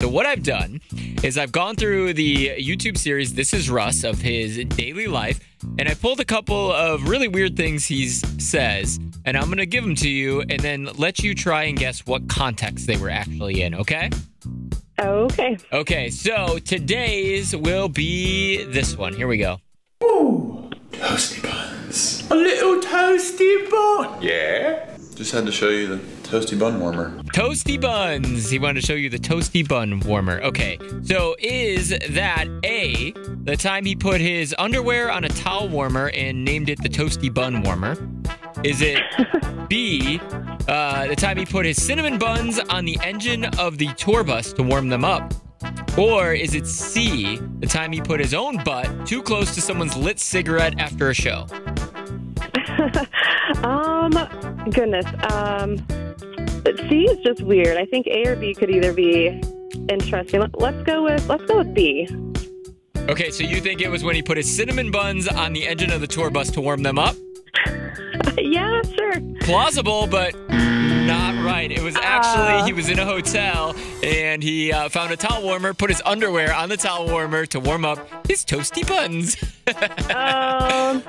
So what I've done is I've gone through the YouTube series This Is Russ of his daily life, and I pulled a couple of really weird things he says, and I'm gonna give them to you, and then let you try and guess what context they were actually in. Okay? Okay. Okay. So today's will be this one. Here we go. Ooh, toasty buns. A little toasty bun. Yeah. Just had to show you the toasty bun warmer. Toasty buns. He wanted to show you the toasty bun warmer. Okay. So is that A, the time he put his underwear on a towel warmer and named it the toasty bun warmer? Is it B, uh, the time he put his cinnamon buns on the engine of the tour bus to warm them up? Or is it C, the time he put his own butt too close to someone's lit cigarette after a show? um, goodness. Um, C is just weird. I think A or B could either be interesting. Let- Let's go with let's go with B. Okay, so you think it was when he put his cinnamon buns on the engine of the tour bus to warm them up? yeah, sure. Plausible, but not right. It was actually he was in a hotel and he uh, found a towel warmer, put his underwear on the towel warmer to warm up his toasty buns. Um,